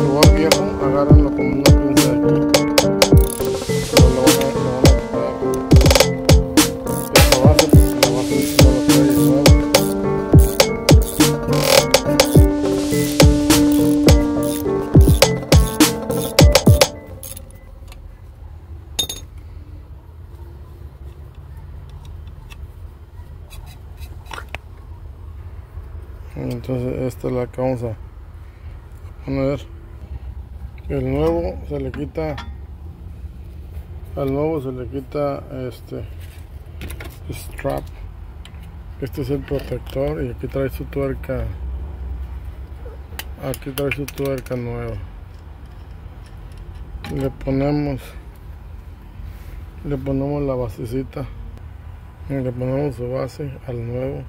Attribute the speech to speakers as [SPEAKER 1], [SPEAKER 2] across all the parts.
[SPEAKER 1] rubor una pinza Esta base, la base encima lo trae suave. Entonces esta es la causa poner el nuevo se le quita al nuevo se le quita este strap. Este es el protector y aquí trae su tuerca aquí trae su tuerca nueva. Le ponemos le ponemos la basecita le ponemos su base al nuevo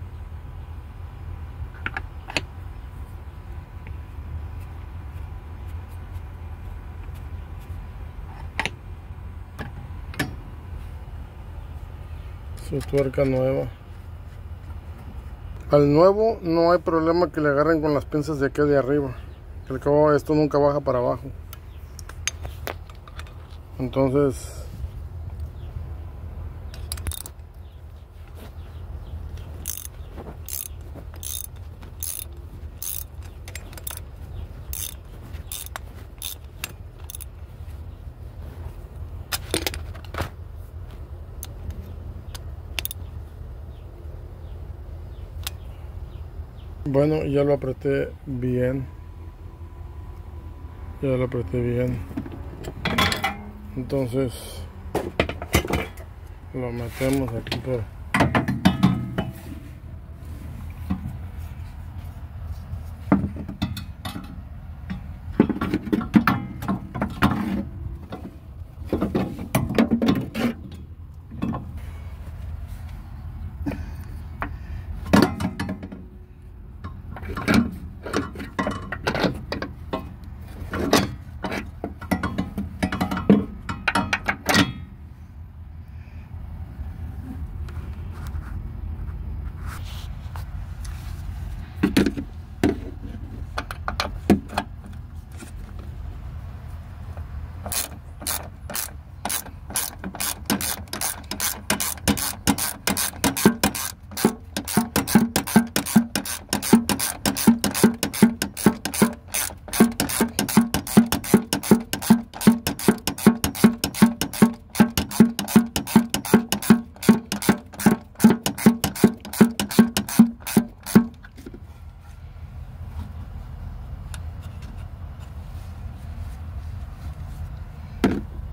[SPEAKER 1] su tuerca nueva. Al nuevo no hay problema que le agarren con las pinzas de aquí de arriba. Que cabo esto nunca baja para abajo. Entonces Bueno, ya lo apreté bien. Ya lo apreté bien. Entonces lo metemos aquí por you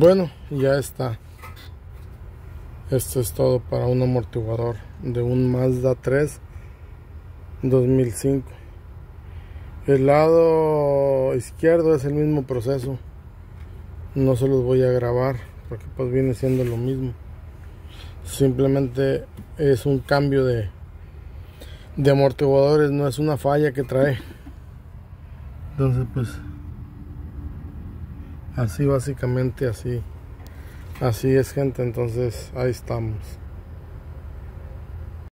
[SPEAKER 1] Bueno, ya está. Esto es todo para un amortiguador de un Mazda 3 2005 el lado izquierdo es el mismo proceso. No se los voy a grabar porque pues viene siendo lo mismo. Simplemente es un cambio de de amortiguadores no es una falla que trae. Entonces pues así básicamente así. Así es gente entonces ahí estamos